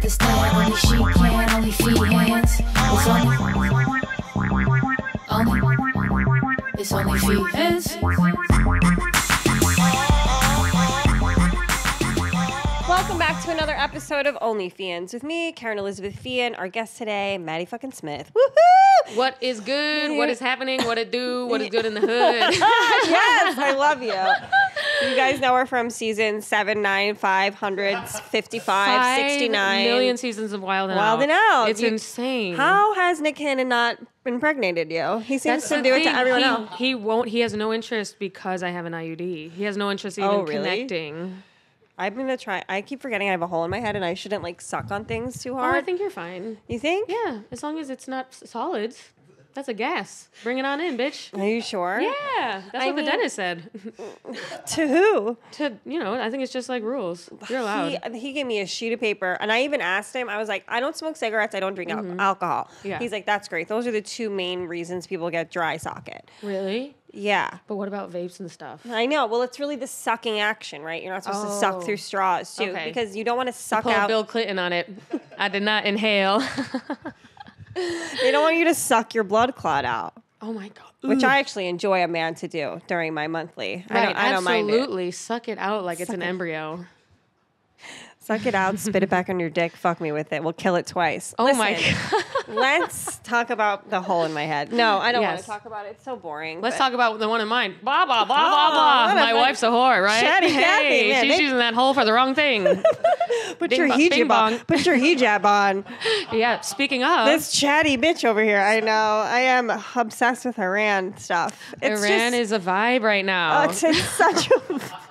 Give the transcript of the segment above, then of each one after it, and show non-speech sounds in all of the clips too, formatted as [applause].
with the stand. Only she can, only feet hands. It's only, only, it's only Feehans. Episode of OnlyFeehans with me, Kerryn Elizabeth Feehan. Our guest today, Maddy fucking Smith. Woohoo! What is good? What is happening? What it do? What is good in the hood? [laughs] yes, I love you. You guys know we're from season 7, 9, 5, hundreds, 55, Five 69. million seasons of Wild and Wild Out. and Out. It's You- insane. How has Nick Cannon not impregnated you? He seems That's to do it to everyone he, else. He won't. He has no interest because I have an IUD. He has no interest oh, even Oh, really? connecting. I'm gonna try. I keep forgetting I have a hole in my head and I shouldn't like suck on things too hard. Oh. I think you're fine. you think? Yeah, as long as it's not s- solids. That's a gas. Bring it on in, bitch. Are you sure? Yeah, that's I what mean- the dentist said. [laughs] To who? to you know, I think it's just like rules. You're allowed. He, he gave me a sheet of paper, and I even asked him. I was like, I don't smoke cigarettes. I don't drink al- alcohol. Mm-hmm. Yeah. He's like, that's great. Those are the two main reasons people get dry socket. really? Yeah. But what about vapes and stuff? I know. Well, it's really the sucking action, right? You're not supposed to suck Oh. through straws too, Okay. because you don't want to suck Pull out. Bill Clinton on it. I did not inhale. [laughs] They don't want you to suck your blood clot out, oh my god. which I actually enjoy a man to do during my monthly. I Right, don't, I don't mind it. absolutely. Suck it out like it's an embryo. Suck it out, spit it back on your dick, fuck me with it. We'll kill it twice. Oh my God. Let's talk about the hole in my head. No, I don't want to talk about it. It's so boring. Let's but- talk about the one in mine. Blah blah blah Oh, blah blah. My wife's a whore, right? Chatty hey, man, she's they- using that hole for the wrong thing. [laughs] Put your bong- hijab on. Put your hijab on. yeah. Speaking of, This chatty bitch over here. I know. I am obsessed with Iran stuff. It's Iran just, is a vibe right now. Oh, it's, it's such a. [laughs]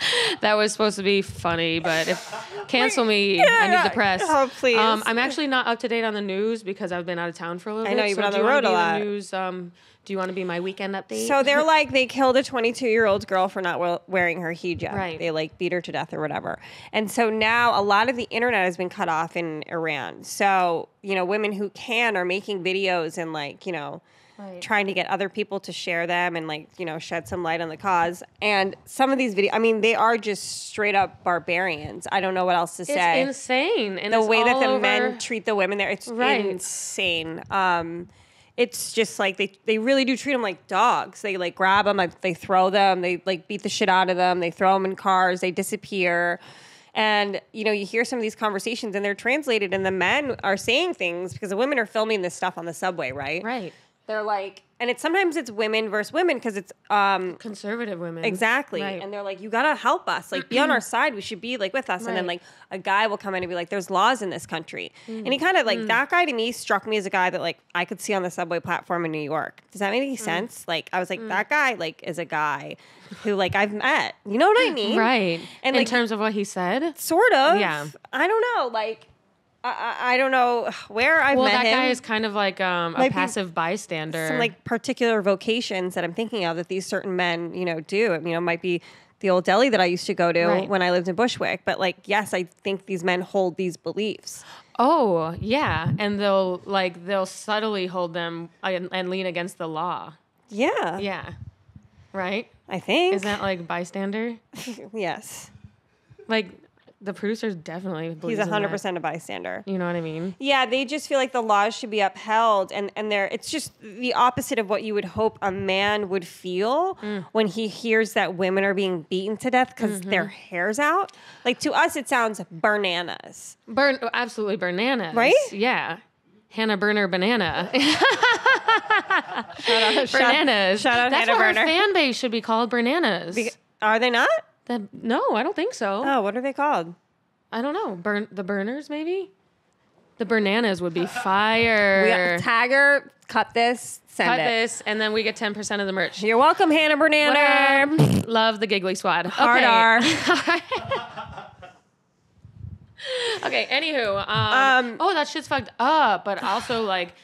[laughs] that was supposed to be funny, but if [laughs] cancel me, I need the press. Oh, please. Um, I'm actually not up to date on the news because I've been out of town for a little I bit. know, you've so been on the road a lot. The news. Um, do you want to be my weekend update? So they're [laughs] like they killed a 22 year old girl for not we- wearing her hijab. Right. They like beat her to death or whatever. And so now a lot of the internet has been cut off in Iran. So you know, women who can are making videos and like you know. Right. Trying to get other people to share them and like you know shed some light on the cause, and some of these videos, I mean, they are just straight up barbarians. I don't know what else to it's say. It's insane. And the way that the over- men treat the women there, it's Right. insane. Um, it's just like they, they really do treat them like dogs. They like grab them, like they throw them, they like beat the shit out of them, they throw them in cars, they disappear. And you know, you hear some of these conversations and they're translated, and the men are saying things because the women are filming this stuff on the subway, right? right They're like, and it's sometimes it's women versus women because it's um, conservative women. Exactly. Right. And they're like, you gotta help us. Like, be on our [clears throat] side. We should be like with us. And then like a guy will come in and be like, there's laws in this country. And Mm. he kind of like that guy to me struck me as a guy that like I could see on the subway platform in New York. Does that make Mm. any sense? Like I was like, that guy like is a guy who like I've met. You know what I mean? right. And in like terms of what he said. sort of. Yeah. I don't know. Like I, I, don't know where I've Well, met that guy is kind of like um, a Might passive bystander. some like particular vocations that I'm thinking of that these certain men, you know, do. I You know, might be the old deli that I used to go to Right. when I lived in Bushwick. But like, yes, I think these men hold these beliefs. oh yeah, and they'll like they'll subtly hold them and, and lean against the law. Yeah, Yeah. Right. I think. Is that like bystander? [laughs] yes? Like the producer's definitely He's believes in hundred that. percent a bystander. You know what I mean? Yeah, they just feel like the laws should be upheld, and and they're it's just the opposite of what you would hope a man would feel Mm. when he hears that women are being beaten to death because Mm-hmm. their hair's out. Like to us, it sounds bananas. Burn absolutely bananas. Right? Yeah. Hannah Berner banana. [laughs] Shout- bananas. Shout out That's Hannah what Berner. fan base should be called bananas. Be- Are they not? That- no, I don't think so. Oh, what are they called? I don't know. Burn the burners maybe? The bananas would be [laughs] We fire. got, tag her, cut this, send it. Cut it. this and then we get 10% of the merch. You're welcome, Hannah. Whatever. [laughs] Love the giggly squad. [laughs] Hard okay. R. Okay, anywho. Um, Um, oh, that shit's fucked up. But also, like,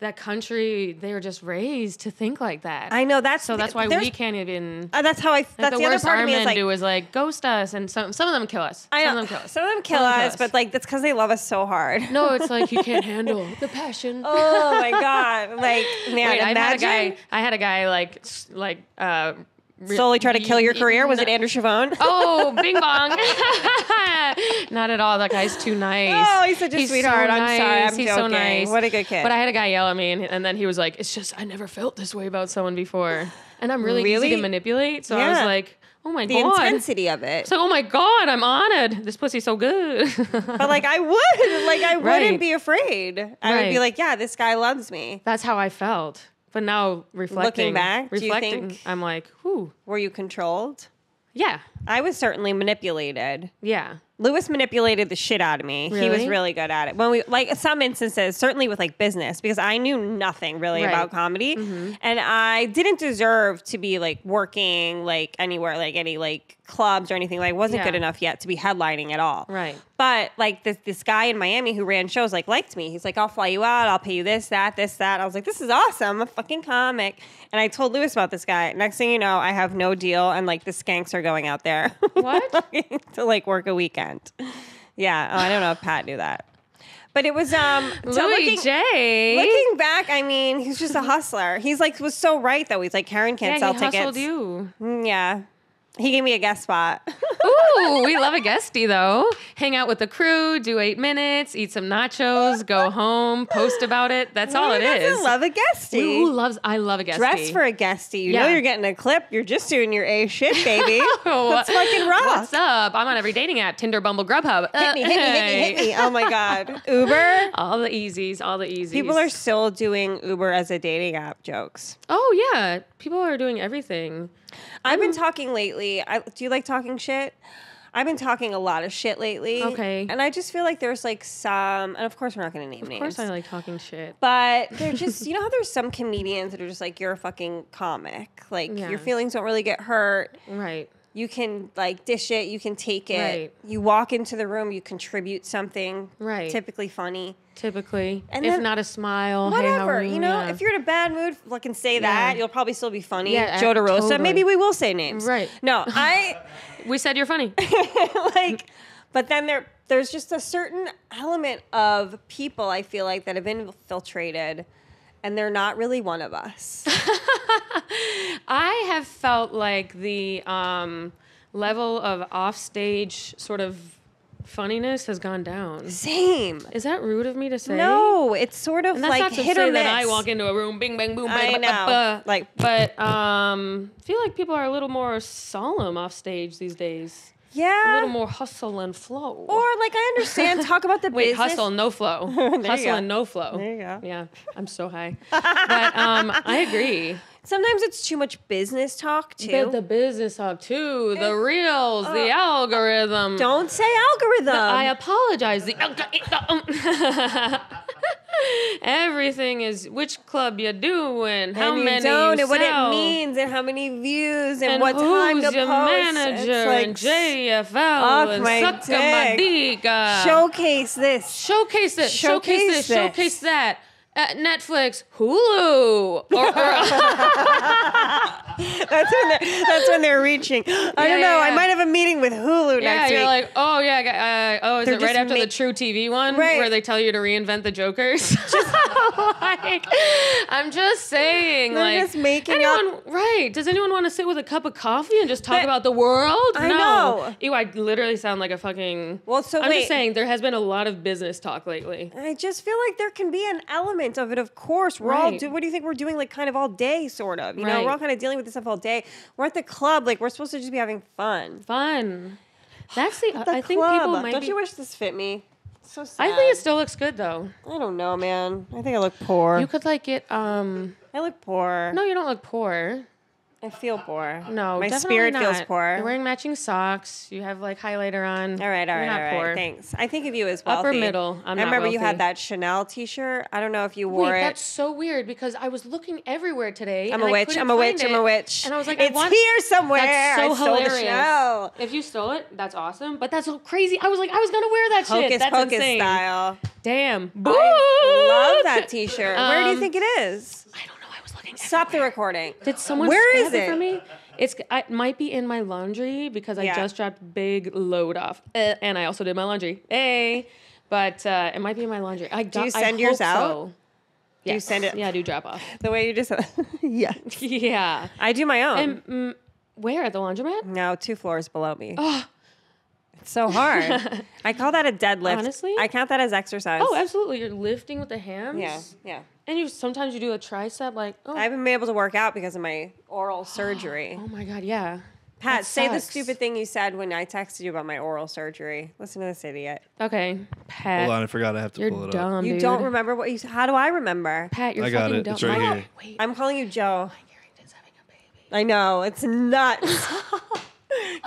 that country, they were just raised to think like that. I know that's So that's why we can't even. Uh, that's how I. Like, That's the the, other worst part our of me is like. do is like ghost us, and some some of them kill us. I know, some of them kill us. Some of them kill them us, but like that's because they love us so hard. no, it's like you can't [laughs] handle the passion. Oh my god! Like [laughs] man, Wait, I had a guy. I had a guy like like uh, re- Slowly try to kill your career. Was it Andrew Chavon? Oh, [laughs] bing bong. [laughs] Not at all. That guy's too nice. Oh, he's such a sweetheart. I'm sorry. I'm he's so nice. What a good kid. But I had a guy yell at me, and, and then he was like, "It's just I never felt this way about someone before." And I'm really, easy Really? to manipulate. So I was like, "Oh my the god." The intensity of it. So oh my god, I'm honored. This pussy's so good. [laughs] but like I would, like I Right. wouldn't be afraid. I would be like, yeah, this guy loves me. That's how I felt. But now reflecting, looking back, reflecting, think- I'm like, whew, Were you controlled? yeah, I was certainly manipulated. yeah, Louis manipulated the shit out of me. He was Really? really good at it. When we like some instances, certainly with like business, because I knew nothing really Right. Mm-hmm. about comedy, and I didn't deserve to be like working like anywhere, like any like clubs or anything. Like, wasn't Yeah. good enough yet to be headlining at all. Right. But like this this guy in Miami who ran shows like liked me. He's like, I'll fly you out. I'll pay you this, that, this, that. I was like, this is awesome. I'm a fucking comic. And I told Louis about this guy. Next thing you know, I have no deal, and like the skanks are going out there. [laughs] What? [laughs] to like work a weekend. Yeah. Oh, I don't know if Pat knew that. But it was um so Louis looking, J. looking back, I mean, he's just a [laughs] hustler. He's like was so right though. He's like Kerryn can't he sell tickets. you. Mm, Yeah. He gave me a guest spot. [laughs] Ooh, we love a guestie though. Hang out with the crew, do eight minutes, eat some nachos, go home, post about it. That's all it is. Love a guestie. Who loves? I love a guestie. Dress for a guestie. You know Yeah. you're getting a clip. You're just doing your A shit, baby. [laughs] Let's fucking rock. What's up? I'm on every dating app: Tinder, Bumble, Grubhub. Hit me, hit me, hit me, hit me. Oh my god. Uber. [laughs] All the easies, all the easies. People are still doing Uber as a dating app jokes. Oh yeah, people are doing everything. I've been mm-hmm. talking lately. I, do you like talking shit? I've been talking a lot of shit lately. Okay. And I just feel like there's like some, and of course we're not going to name Of names. Of course, I like talking shit. but they're just, [laughs] you know how there's some comedians that are just like, you're a fucking comic. Like Yeah. your feelings don't really get hurt. Right. You can like dish it, you can take it. Right. You walk into the room, you contribute something. Right. Typically funny. Typically, And if then- not a smile, hey, how Whatever, are you know, Yeah. if you're in a bad mood, fucking say that. Yeah. You'll probably still be funny. Yeah, Joe DeRosa. totally. Maybe we will say names. Right. No, [laughs] I. we said you're funny. [laughs] like but then there there's just a certain element of people I feel like that have infiltrated and they're not really one of us. [laughs] I have felt like the um, level of offstage sort of funniness has gone down. Same. Is that rude of me to say? No, it's sort of And that's like not to hit say or miss. that I walk into a room, bing, bang, boom, I bang, ba, know. ba, ba. Like- but um, I feel like people are a little more solemn off stage these days. Yeah, a little more hustle and flow. or like I understand [laughs] talk about the Wait, business. hustle and no flow. [laughs] hustle and no flow. There you go. Yeah, I'm so high. [laughs] but um, I agree. Sometimes it's too much business talk too. But the business talk too, the reels, the algorithm. Don't say algorithm. I apologize. The alg- everything is which club you doing, how and many don't, and what it means, and how many views, and, and what time to your post. manager It's like and JFL and my suck dick. dick. showcase this. showcase it, showcase, Showcase this, this. showcase that. At Netflix, Hulu, or, or [laughs] That's when they're, that's when they're reaching. I Yeah, don't know. yeah, I might have a meeting with Hulu Yeah, next you're like, oh yeah, uh, oh, is They're it right just after the truTV one Right. where they tell you to reinvent the Jokers? [laughs] [laughs] like, I'm just saying, They're like, just making anyone, right? Does anyone want to sit with a cup of coffee and just talk But- about the world? I no. know. Ew, I literally sound like a fucking. Well, so I'm wait. just saying there has been a lot of business talk lately. I just feel like there can be an element of it. Of course, we're all Right. do. What do you think we're doing? Like kind of all day, sort of. You know, we're all kind of dealing with this stuff all day. We're at the club. Like we're supposed to just be having fun. Fun. That's the. The I think club. people might Don't be. you wish this fit me? So sad. I think it still looks good though. I don't know, man. I think I look poor. You could like get um. I look poor. No, you don't look poor. I feel poor. No, my spirit not. feels poor. You're wearing matching socks. You have like highlighter on. All right, all You're right, not all right. poor. Thanks. I think of you as wealthy. Upper middle. I'm I remember you had that Chanel T-shirt. I don't know if you Wait, wore it. that's so weird because I was looking everywhere today. I'm a witch. I'm a witch. I'm a witch. And I was like, it's I want. here somewhere. That's so hilarious. If you stole it, that's awesome. But that's so crazy. I was like, I was gonna wear that shit. That's pocus insane. style. Damn. I love that T-shirt. Where do you Um, think it is? I don't I. Stop the recording. Did someone Where is it for me? It's I, it might be in my laundry because I Yeah. just dropped big load off, Uh, and I also did my laundry. Hey, but uh, it might be in my laundry. I do you send yours out? Yeah, you send it- Yeah, I do drop off. [laughs] The way you just [laughs] yeah. yeah. I do my own. And mm, Where at the laundromat? No, two floors below me. Oh. It's so hard. [laughs] I call that a deadlift. Honestly? I count that as exercise. Oh, absolutely. You're lifting with the hams. yeah, yeah. And you sometimes you do a tricep like oh, I haven't been able to work out because of my oral [gasps] surgery. oh my god, yeah. Pat, that say the sucks. stupid thing you said when I texted you about my oral surgery. Listen to this idiot. Okay, Pat. Hold on, I forgot I have to You're pull it up. dumb. You dude. don't remember what you said. How do I remember? Pat, you're I got fucking it. dumb. It's right Mike- here. Wait, I'm calling you Joe. Harrington's having a baby. I know. It's nuts. [laughs]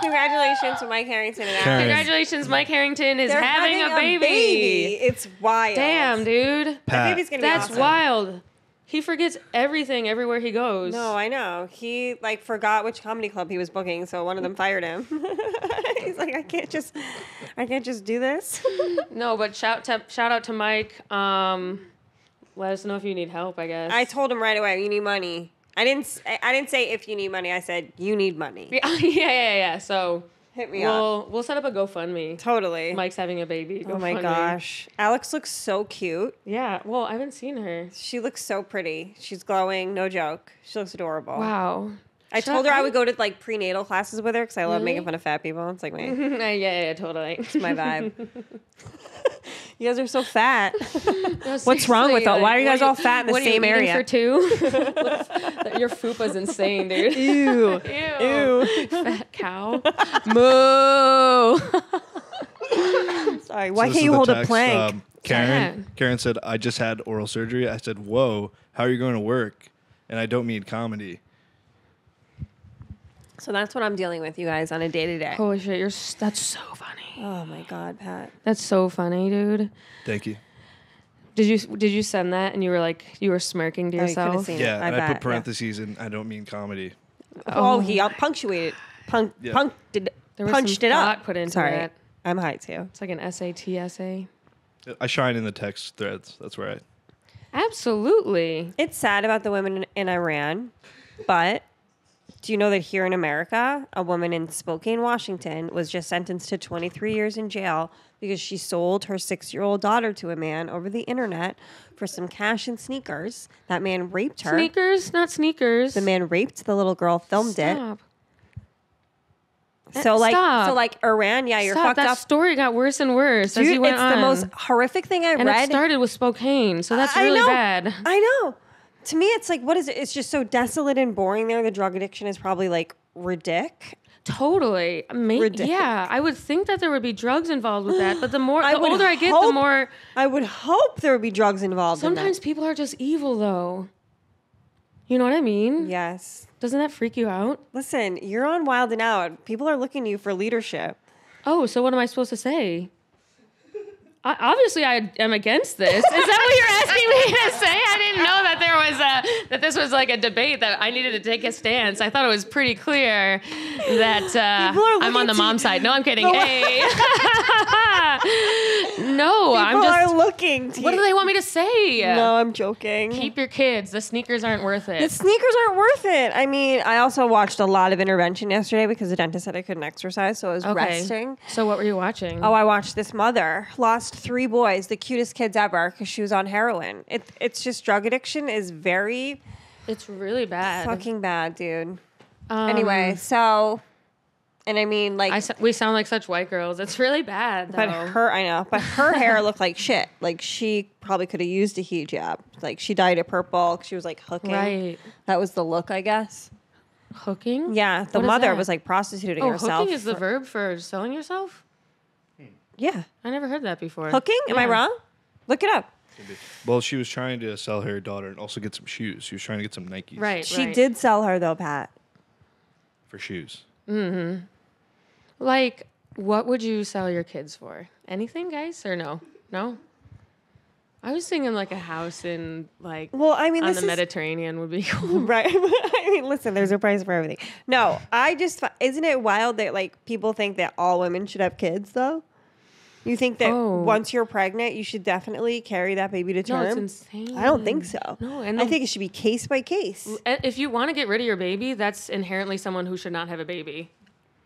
Congratulations to Mike Harrington and Karen. Congratulations, Mike Harrington is They're having, a, baby. It's wild. Damn, dude. That Pat, baby's gonna be That's awesome. wild. He forgets everything everywhere he goes. No, I know. He like forgot which comedy club he was booking, so one of them fired him. [laughs] He's like, I can't just, I can't just do this. [laughs] No, but shout to, shout out to Mike. Um, let us know if you need help. I guess. I told him right away, you need money. I didn't. I didn't say if you need money. I said you need money. [laughs] yeah, yeah, yeah, yeah. So Hit me up. we'll we'll set up a GoFundMe. Totally. Mike's having a baby. oh my gosh, Alex looks so cute. Yeah. Well, I haven't seen her. She looks so pretty. She's glowing. No joke. She looks adorable. Wow. I Should told her I- I would go to like prenatal classes with her because I love Really? making fun of fat people. It's like my, [laughs] yeah, yeah, yeah, totally. It's my vibe. [laughs] you guys are so fat. [laughs] What's wrong with Seriously, all- why are you what guys all fat in the what are you same area? For two, your fupa's insane, dude. Ew. Ew. Fat cow. Moo. Sorry. Why this can't you the hold a plank? um, Kerryn, Yeah. Kerryn said, I just had oral surgery. I said, Whoa, how are you going to work? And I don't mean comedy. So that's what I'm dealing with, you guys, on a day to day. Holy shit, you're s- that's so funny. Oh my god, Pat. That's so funny, dude. Thank you. Did you did you send that and you were like you were smirking to Oh, you could've yourself? seen Yeah, it. I and I bet, put yeah. parentheses and I don't mean comedy. Oh, he uh, punctuated. Punk, Yeah. punked, There was punched some it up. thought put into Sorry. that. I'm high too. It's like an SAT essay. I shine in the text threads. That's where I. Absolutely. It's sad about the women in, in Iran, but do you know that here in America, a woman in Spokane, Washington, was just sentenced to 23 years in jail because she sold her six year old daughter to a man over the internet for some cash and sneakers. That man raped her. Sneakers, not sneakers. The man raped the little girl, filmed it. Stop. So like, Stop. so like Iran, yeah, you're Stop. fucked That up. story got worse and worse as Dude, you went it's on. the most horrific thing I and read. it started with Spokane, so that's I really know. bad. I know. To me, it's like, what is it? It's just so desolate and boring there. The drug addiction is probably like ridic. Totally. Ridiculous. yeah, I would think that there would be drugs involved with that, but the more [sighs] the older I get, the more I would hope there would be drugs involved. sometimes people are just evil though. You know what I mean? yes. Doesn't that freak you out? Listen, you're on Wild and Out. People are looking to you for leadership. Oh, so what am I supposed to say? I, obviously, I am against this. Is that what you're asking me to say? I didn't know that there was a that this was like a debate that I needed to take a stance. I thought it was pretty clear that uh, I'm on the mom side. No, I'm kidding. [laughs] No. Hey, no, I'm People just. are looking to What do they want me to say? No, I'm joking. Keep your kids. The sneakers aren't worth it. the sneakers aren't worth it. I mean, I also watched a lot of intervention yesterday because the dentist said I couldn't exercise, so I was Okay. resting. So what were you watching? Oh, I watched this mother lost three boys, the cutest kids ever, because she was on heroin. It, it's just drug addiction is very it's really bad. fucking bad, dude. Um, Anyway, so, and I mean, like, I, we sound like such white girls. It's really bad. Though. but her, I know, but her hair [laughs] looked like shit. Like she probably could have used a hijab. Like she dyed it purple. She was like hooking. right That was the look, I guess. hooking. Yeah, the What mother was like prostituting Oh, herself. hooking is the for- verb for selling yourself? Yeah, I never heard that before. hooking. Am I Yeah. wrong? Look it up. Well, she was trying to sell her daughter and also get some shoes. She was trying to get some Nikes Right. She right. did sell her though, Pat. for shoes. Mhm. Like, what would you sell your kids for? Anything, guys, or no? No. I was thinking like a house in like Well, I mean, on this the is Mediterranean would be [laughs] cool. Right. [laughs] I mean, listen, there's a price for everything. No, I just, fi- isn't it wild that like people think that all women should have kids though? You think that Oh. once you're pregnant, you should definitely carry that baby to term? No, it's insane. I don't think so. No, and I think it should be case by case. If you want to get rid of your baby, that's inherently someone who should not have a baby.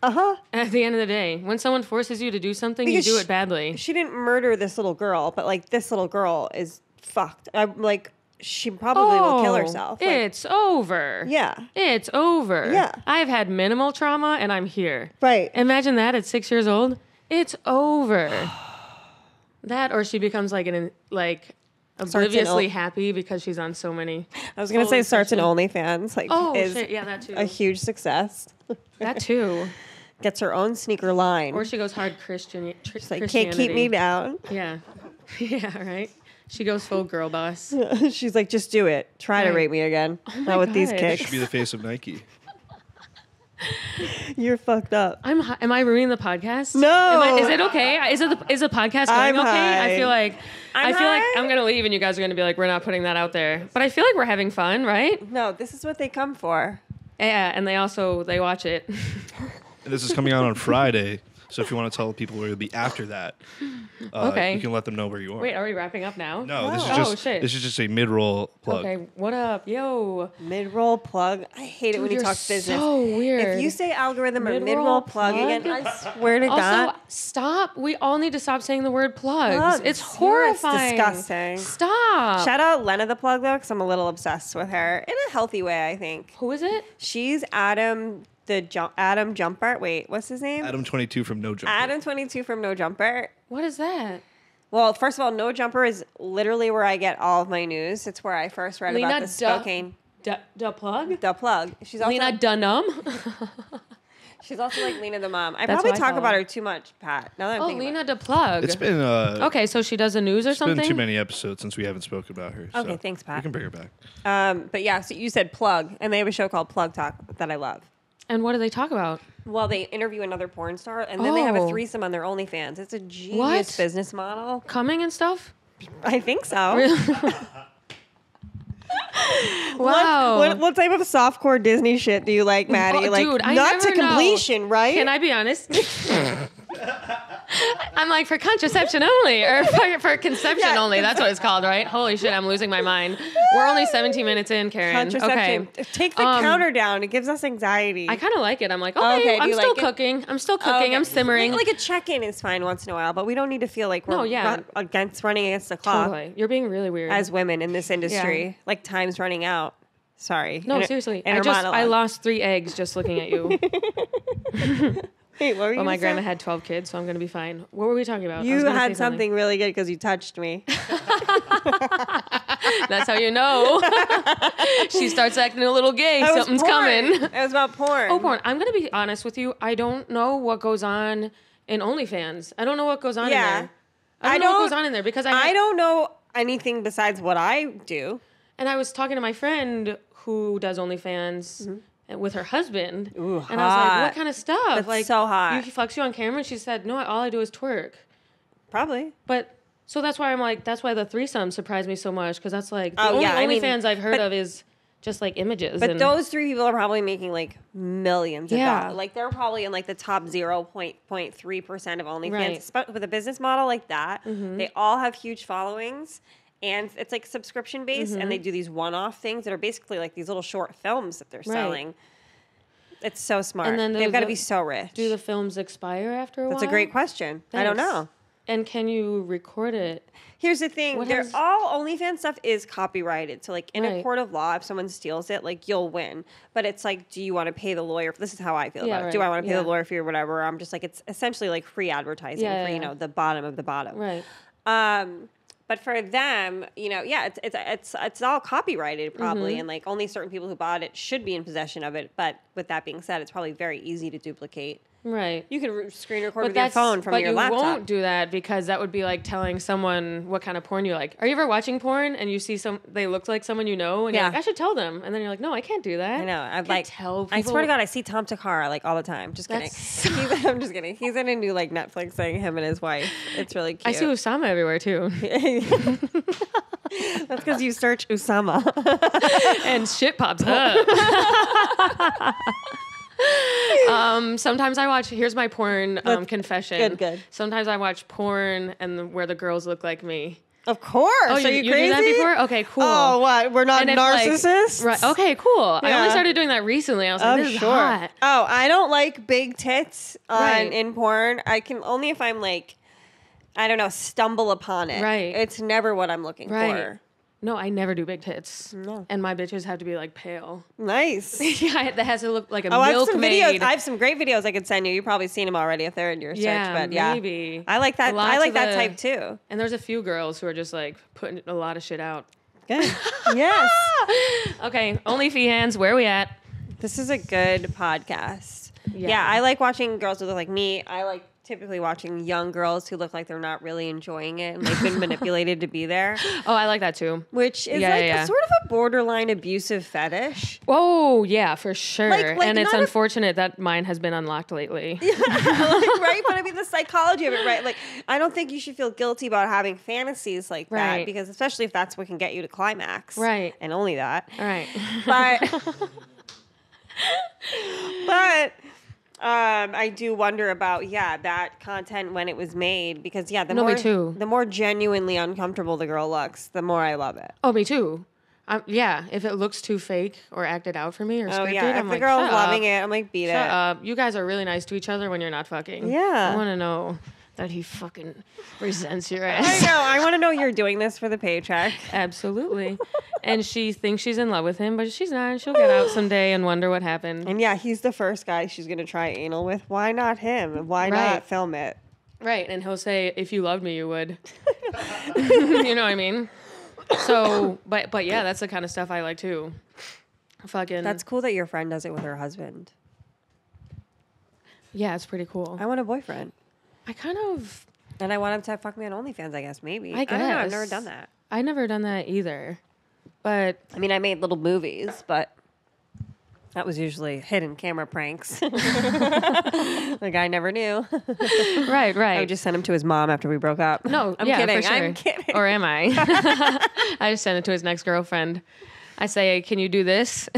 Uh huh. At the end of the day, when someone forces you to do something, Because you do sh- it badly. She didn't murder this little girl, but like this little girl is fucked. I'm like, she probably will kill Oh, herself. Like, it's over. yeah. It's over. Yeah. I've had minimal trauma and I'm here. Right. Imagine that at six years old. It's over. that or she becomes like an like obliviously ol- happy because she's on so many. I was gonna say Holy starts an. OnlyFans. Like Oh is shit, yeah, that too. a huge success. [laughs] that too. Gets her own sneaker line. Or she goes hard Christian. Tr- She's like, can't keep me down. [laughs] Yeah. [laughs] yeah, right. She goes full girl boss. She's like, just do it. Try to Right. rape me again. Oh my Not with these God. kicks. Should be the face of Nike. [laughs] You're fucked up. I'm. hi- Am I ruining the podcast? No. I- is it okay? Is it the, is the podcast going I'm okay? high. I feel like i I'm feel like. I'm gonna leave, and you guys are gonna be like, we're not putting that out there. But I feel like we're having fun, right? No, this is what they come for. Yeah. And they also they watch it. [laughs] This is coming out on Friday. So if you want to tell people where you'll be after that, uh, Okay. you can let them know where you are. Wait, are we wrapping up now? no, this is Oh, just shit. this is just a mid-roll plug. Okay. What up, yo? Mid roll plug. I hate it Dude, when you you're talk business. so weird. If you say algorithm or Mid-roll mid roll plug, plug? again, I swear to Also, God. stop. We all need to stop saying the word plugs. Plugs. It's Yeah, it's horrifying. disgusting. Stop. Shout out Lena the plug though, because I'm a little obsessed with her in a healthy way. I think Who is it? she's Adam the jump Adam Jumper. Wait, what's his name? Adam 22 from No Jumper. Adam 22 from No Jumper. What is that? Well, first of all, No Jumper is literally where I get all of my news. It's where I first read Lena about the Du- Spokane. Da, da plug? The plug. She's also Lena Dunham? [laughs] she's also like Lena the mom. I That's probably what I talk about her. her too much, Pat. Now that I'm oh, Lena about da plug. It's been uh, Okay, so she does the news or It's something? been too many episodes since we haven't spoken about her. Okay, so thanks, Pat. We can bring her back. Um, but yeah, so you said plug, and they have a show called Plug Talk that I love. And what do they talk about? Well, they interview another porn star, and then they have a Oh. threesome on their OnlyFans. It's a genius What? business model. Coming and stuff? I think so. [laughs] [laughs] wow. What, what type of softcore Disney shit do you like, Maddy? Oh, like dude, I not to never know. completion, right? Can I be honest? [laughs] [laughs] I'm like for contraception only, or [laughs] for, for conception Yeah, only. That's what it's called, right? Holy shit, I'm losing my mind. We're only 17 minutes in, Kerryn. Contraception. Okay. Take the Um, counter down. It gives us anxiety. I kind of like it. I'm like, okay, Okay, I'm still like it? cooking. I'm still cooking. okay. I'm simmering. Like, like a check-in is fine once in a while, but we don't need to feel like we're No, yeah. ru- against running against the clock totally. You're being really weird. as women in this industry. Like time's running out. Sorry. no, Inner- seriously. I just I lost three eggs just looking at you. [laughs] Wait, what were you But my grandma had 12 kids, so I'm gonna be fine. What were we talking about? You had say something really good because you touched me. [laughs] [laughs] That's how you know. [laughs] she starts acting a little gay. That Something's coming. It was about porn. Oh, porn. I'm gonna be honest with you. I don't know what goes on in OnlyFans. I don't know what goes on Yeah. in there. I don't, I know what don't- goes on in there because I, I don't know anything besides what I do. And I was talking to my friend who does OnlyFans mm-hmm. With her husband, Mm-hmm. Ooh, and I was like, "What kind of stuff? That's like so hot. You, he fucks you on camera?" And she said, "No, all I do is twerk." Probably. But so that's why I'm like, that's why the threesome surprised me so much because that's like the Oh, only yeah, I mean, OnlyFans I've heard but- of is just like images. But those three people are probably making like millions of Yeah. dollars. Like they're probably in like the top 0.3 percent of OnlyFans. Right. Mm-hmm. With a business model like that, they all have huge followings. And it's like subscription based, and Mm-hmm. they do these one-off things that are basically like these little short films that they're Right. selling. It's so smart. And then They've got to the- be so rich. do the films expire after a That's while? a great question. I don't know. And can you record it? Here's the thing: What they're has- all OnlyFans stuff is copyrighted. So, like in a court of law, if someone steals it, like you'll win. But it's like, do you want to pay the lawyer? This is how I feel Yeah, about it. Do. I want to pay Yeah. the lawyer fee or whatever? I'm just like, it's essentially like free advertising Yeah, for you know the bottom of the bottom. Right. Um, but for them, you know, yeah, it's it's it's it's all copyrighted probably, Mm-hmm. and like only certain people who bought it should be in possession of it. But with that being said, it's probably very easy to duplicate. Right. You can screen record But with your phone from but your you laptop. won't do that because that would be like telling someone what kind of porn you like. Are you ever watching porn and you see some they look like someone you know and you're Yeah. like I should tell them and then you're like no I can't do that. I know. Can't like, tell. I swear to God, I see Tom Takara like all the time. Just kidding. [laughs] He's, I'm just kidding. He's in a new like Netflix thing. Him and his wife. It's really cute. I see Usama everywhere too, [laughs] That's because you search Usama. [laughs] and shit pops up. [laughs] um, sometimes I watch. Here's my porn um, confession. good, good. Sometimes I watch porn and the, where the girls look like me. of course. Oh, Are you, you, you crazy? that before? Okay, cool. Oh, what? We're not And if, like- narcissists, right? Okay, cool. I only started doing that recently. I was like, Oh, this is sure. hot. Oh, I don't like big tits on Right. in porn. I can only if I'm like, I don't know, stumble upon it. Right. It's never what I'm looking Right. for. No, I never do big tits. No. And my bitches have to be like pale. Nice. [laughs] yeah, that has to look like a Oh, I have some videos. I have some great videos I could send you. You've probably seen them already if they're in your search. Yeah, but yeah, maybe. I like that. I like that the- type too. and there's a few girls who are just like putting a lot of shit out. Good. [laughs] yes. Okay, only Feehans. Where are we at? This is a good podcast. Yeah. Yeah. I like watching girls who look like me. I like typically watching young girls who look like they're not really enjoying it and they've been [laughs] manipulated to be there, Oh, I like that too. which is Yeah, like yeah, yeah. a sort of a borderline abusive fetish. Oh yeah, for sure. Like- like and it's not a- unfortunate that mine has been unlocked lately. [laughs] right? But I mean, the psychology of it, right? Like, I don't think you should feel guilty about having fantasies like that because, especially if that's what can get you to climax, Right. And only that. Right. But, [laughs] but um, I do wonder about yeah that content when it was made because yeah the No, me more too. the more genuinely uncomfortable the girl looks, the more I love it. oh, me too. Um, yeah, if it looks too fake or acted out for me or Oh yeah, if I'm the like, girl's loving up. it, I'm like beat Shut it. up. You guys are really nice to each other when you're not fucking. Yeah. I want to know that he fucking resents your ass. I know. I want to know you're doing this for the paycheck. Absolutely. and she thinks she's in love with him, but she's not. She'll get out someday and wonder what happened. And yeah, he's the first guy she's gonna try anal with. Why not him? Why Right. not film it? Right. And he'll say, if you loved me, you would. [laughs] you know what I mean? So, but but yeah, that's the kind of stuff I like too. Fucking. That's cool that your friend does it with her husband. yeah, it's pretty cool. I want a boyfriend. I kind of And I want him to fuck me on OnlyFans, I guess, maybe. I don't know. I've never done that. I never done that either. But I mean, I made little movies, but that was usually hidden camera pranks. [laughs] the guy never knew. right, [laughs] right. I would just sent him to his mom after we broke up. no, [laughs] I'm yeah, kidding. sure. I'm kidding. Or am I? I just sent it to his next girlfriend. I say, "Can you do this?"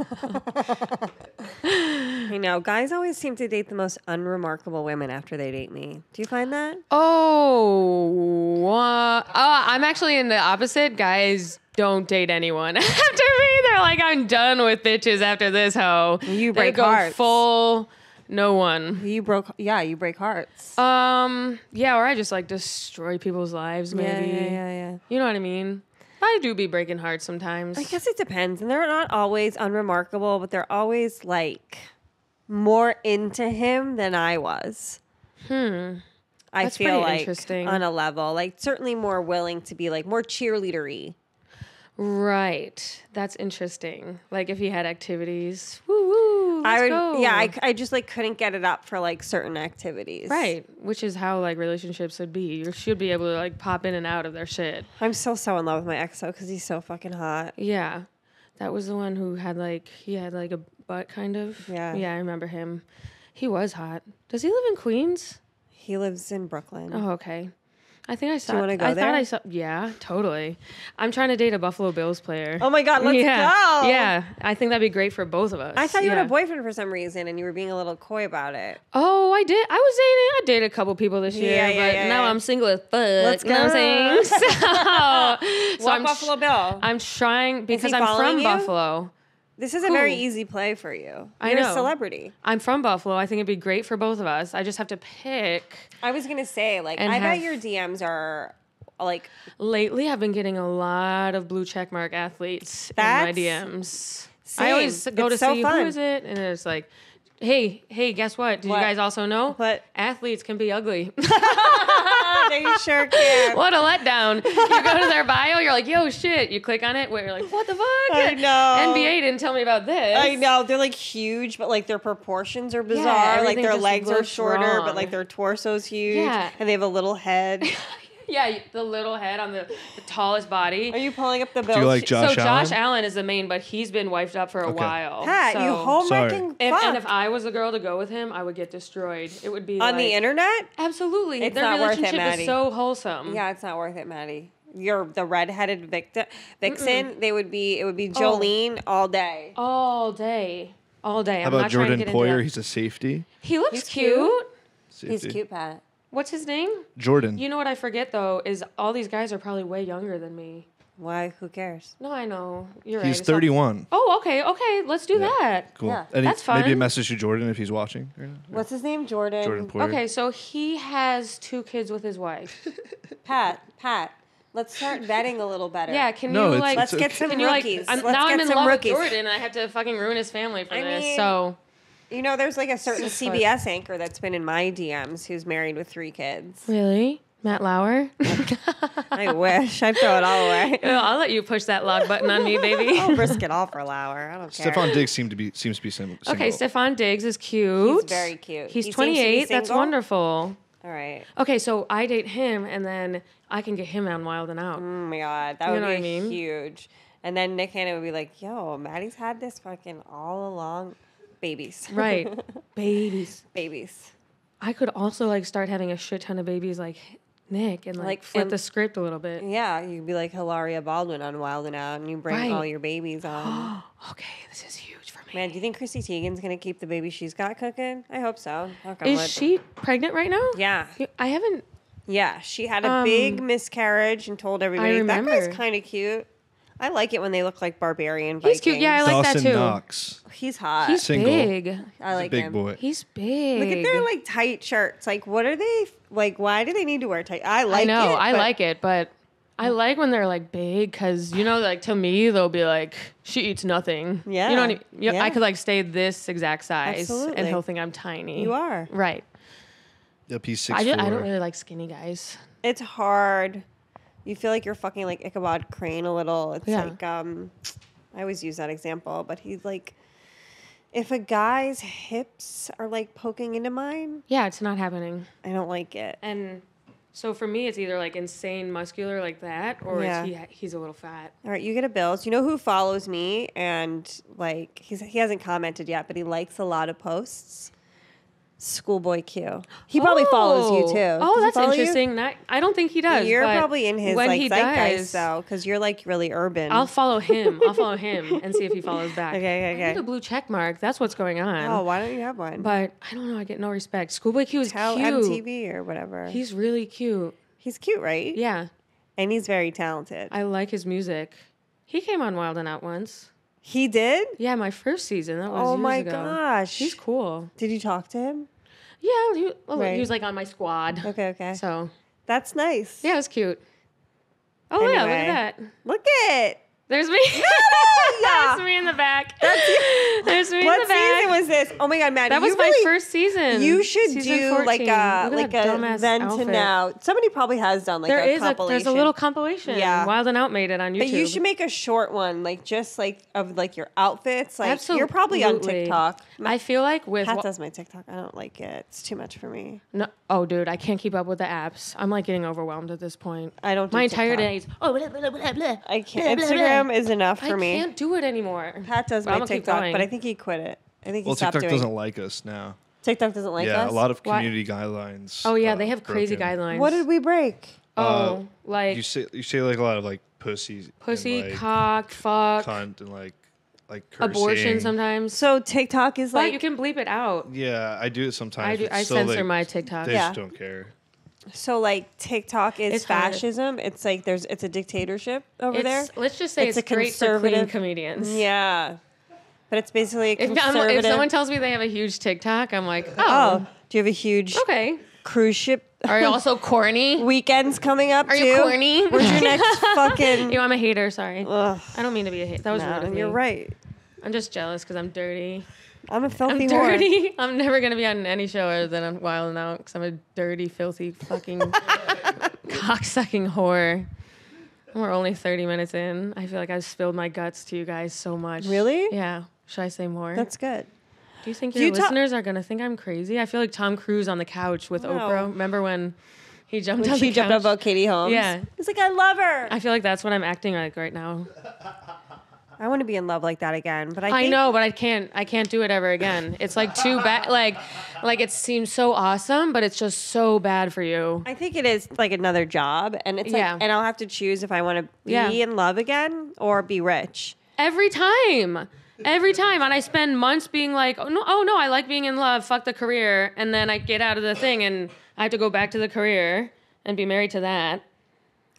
[laughs] I know. Guys always seem to date the most unremarkable women after they date me. Do you find that? Oh, uh, oh, I'm actually in the opposite. Guys don't date anyone [laughs] after me. They're like, I'm done with bitches after this hoe. You They break go hearts. full no one. You broke, yeah, you break hearts. Um, yeah, or I just like destroy people's lives. Maybe yeah, yeah, yeah, yeah. you know what I mean. I do be breaking hearts sometimes. I guess it depends. And they're not always unremarkable, but they're always like more into him than I was. Hmm. I That's feel like interesting. on a level, like certainly more willing to be like more cheerleadery. Right. That's interesting. Like if he had activities. Woo woo. Oh, I let's would, go. yeah, I, I just like couldn't get it up for like certain activities. Right, which is how like relationships should be. You should be able to like pop in and out of their shit. I'm still so in love with my ex though because he's so fucking hot. Yeah. That was the one who had like he had like a butt kind of. Yeah. Yeah, I remember him. He was hot. Does he live in Queens? He lives in Brooklyn. Oh, okay. I think I saw. Do you wanna go I there? thought I saw. Yeah, totally. I'm trying to date a Buffalo Bills player. Oh my God, let's yeah. go. Yeah, I think that'd be great for both of us. I thought you yeah. had a boyfriend for some reason and you were being a little coy about it. Oh, I did. I was dating. I dated a couple people this year, Yeah, yeah, but now. I'm single as fuck. Let's you know what I'm go. saying? [laughs] So, so What I'm Buffalo Bill? I'm trying because I'm from you? Buffalo. This is a very easy play for you. I You're a know. celebrity. I'm from Buffalo. I think it'd be great for both of us. I just have to pick. I was gonna say, like, And I bet your DMs are like Lately, I've been getting a lot of blue checkmark athletes That's- in my DMs. I always go It's to so see fun. who is it, and it's like, hey, hey, guess what? Did What? you guys also know? What? Athletes can be ugly. [laughs] they sure can. what a letdown. You go to their bio, you're like, yo, shit. You click on it, where you're like, what the fuck? I know. NBA didn't tell me about this. I know they're like huge, but like their proportions are bizarre. Yeah, like their legs are shorter, but like their torso's huge, Yeah. and they have a little head. [laughs] Yeah, the little head on the, the tallest body. Are you pulling up the bill? Do you like Josh so Josh Allen? Allen is the main, but he's been wiped up for a Okay. while. Pat, you so- homewrecking If, fuck and if I was a girl to go with him, I would get destroyed. It would be on like, the internet. Absolutely, It's their not worth it, relationship Maddy. is so wholesome. Yeah, it's not worth it, Maddy. You're the redheaded victim, vixen. They would be. It would be oh. Jolene all day. all day, all day. How I'm about not trying to Jordan get into Poyer? that. He's a safety. He looks He's cute. cute. He's cute, Pat. What's his name? Jordan. You know what I forget though is all these guys are probably way younger than me. Why? Who cares? No, I know you're right. He's It's not- 31. Oh, okay, okay. Let's do Yeah. that. Cool. Yeah. Any, That's Maybe a message to Jordan if he's watching. right now. What's his name? Jordan. Jordan Poyer. Okay, so he has two kids with his wife. [laughs] Pat. Pat. Let's start vetting a little better. Yeah, can No, you it's- like? Let's it's get some can you like? rookies. I'm, Let's now get I'm in some love rookies. with Jordan, and I have to fucking ruin his family for I this. mean- so You know, there's like a certain Six. CBS anchor that's been in my DMs who's married with three kids. really, Matt Lauer. [laughs] I wish. I'd throw it all away. [laughs] I'll let you push that log button on me, baby. [laughs] I'll risk it all for Lauer. I don't care. Stefon Diggs seemed to be seems to be sim- single. Okay, Stefon Diggs is cute. He's very cute. He's He seems to be 28. That's single? wonderful. All right. Okay, so I date him, and then I can get him on Wild and Out. Oh my god, that You would know be what I mean? huge. And then Nick Cannon would be like, "Yo, Maddy's had this fucking all along, babies, [laughs] Right, babies. babies." I could also like start having a shit ton of babies like Nick and like, Like, flip and- the script a little bit. Yeah, you'd be like Hilaria Baldwin on Wild and Out, and you bring all your babies on. [gasps] Okay, this is huge for me. Man, do you think Chrissy Teigen's gonna keep the baby she's got cooking? I hope so. Knock is wood. she pregnant right now? Yeah, I haven't. yeah. She had a Um, big miscarriage and told everybody that remember. guy's kind of cute. I like it when they look like barbarian Vikings. He's cute. Yeah, I like Dawson that too. Knox, he's hot. He's Single. big. I like big him. boy. He's big. Look at their like tight shirts. Like, what are they? Like, why do they need to wear tight? I like. I know. it, I but like it, but I like when they're like big because you know, like to me, they'll be like, she eats nothing. Yeah. You know what I mean? Yep, Yeah. I could like stay this exact size, Absolutely. and he'll think I'm tiny. You are. right. Yep, he's six I, just. I don't really like skinny guys. It's hard. You feel like you're fucking like Ichabod Crane a little. It's Yeah. like um, I always use that example, but he's like, if a guy's hips are like poking into mine, Yeah, it's not happening. I don't like it. And so for me, it's either like insane muscular like that, or Yeah. it's he, he's a little fat. All right, you get a bills. You know who follows me and like he's he hasn't commented yet, but he likes a lot of posts. Schoolboy Q. He probably follows you oh. too. Oh, he that's interesting. Not, I don't think he does. You're probably in his when like he zeitgeist does, though, because you're like really urban. I'll follow him. I'll follow him and see if he follows back. Okay, I okay, need a blue check mark. That's what's going on. oh, why don't you have one? But I don't know. I get no respect. Schoolboy Q is Tell cute. MTV or whatever. He's really cute. He's cute, right? Yeah, And he's very talented. I like his music. He came on Wild and Out once. He did? Yeah, my first season. That was Oh my ago. gosh. He's cool. Did you talk to him? Yeah, he, well, Right. he was like on my squad. Okay, okay. So That's nice. yeah, it was cute. Oh yeah, look at that. Look at There's me. [laughs] Yeah. There's me in the back. [laughs] That's [laughs] There's me What in the back. What season was this? Oh my god, Maddy. that was you my really, first season. You should Season do 14. like a like a then to now. Somebody probably has done like There a is a there's a little compilation. Yeah. Wild and Out made it on YouTube. But you should make a short one, like just like of like your outfits. Like you're probably on Absolutely. TikTok. I feel like with Pat does my TikTok. I don't like it. It's too much for me. no, oh dude, I can't keep up with the apps. I'm like getting overwhelmed at this point. I don't. Do My entire TikTok. days. Oh, blah, blah, blah, blah. I can't. Blah, blah, blah. Instagram is enough for I me. I can't do it anymore. Pat does But my I'm gonna keep TikTok, but I think he quit it. I think he Well, stopped TikTok doing. doesn't like us now. TikTok doesn't like yeah, us. a lot of Why- community guidelines. Oh yeah, uh, they have crazy broken. guidelines. What did we break? Oh, Uh, like You say you say like a lot of like pussy, pussy, like, cock, fuck, cunt, and like like cursing. abortion sometimes. So TikTok is but like you can bleep it out. Yeah, I do it sometimes. I do. I censor they, my TikTok. They Yeah. just don't care. So like TikTok is It's hard. fascism. It's like there's it's a dictatorship over there. Let's just say It's it's, a great for clean conservative- comedians. Yeah, but it's basically a If, I'm- conservative. if someone tells me they have a huge TikTok, I'm like, oh, oh, do you have a huge okay. cruise ship Are you also [laughs] corny? weekends coming up Are too? you corny? Where's your next [laughs] fucking? Yo, I'm a hater. Sorry. Ugh, I don't mean to be a hater. That was rude of me. you're right. I'm just jealous because I'm dirty. I'm a filthy I'm whore. dirty. [laughs] I'm never gonna be on any show other than on Wild and Out because I'm a dirty, filthy, fucking [laughs] cocksucking whore. We're only 30 minutes in. I feel like I've spilled my guts to you guys so much. Really? Yeah. Should I say more? That's good. Do you think your you ta- listeners are gonna think I'm crazy? I feel like Tom Cruise on the couch with No. Oprah. Remember when he jumped When on she jumped couch? up about Katie Holmes. Yeah. He's like, I love her. I feel like that's what I'm acting like right now. I want to be in love like that again. But I, I think, know, but I can't. I can't do it ever again. It's like too bad. Like, like it seems so awesome, but it's just so bad for you. I think it is like another job, and it's like, Yeah. and I'll have to choose if I want to be Yeah. in love again or be rich. Every time. Every time. And I spend months being like, oh no, oh no, I like being in love, fuck the career. And then I get out of the thing and I have to go back to the career and be married to that.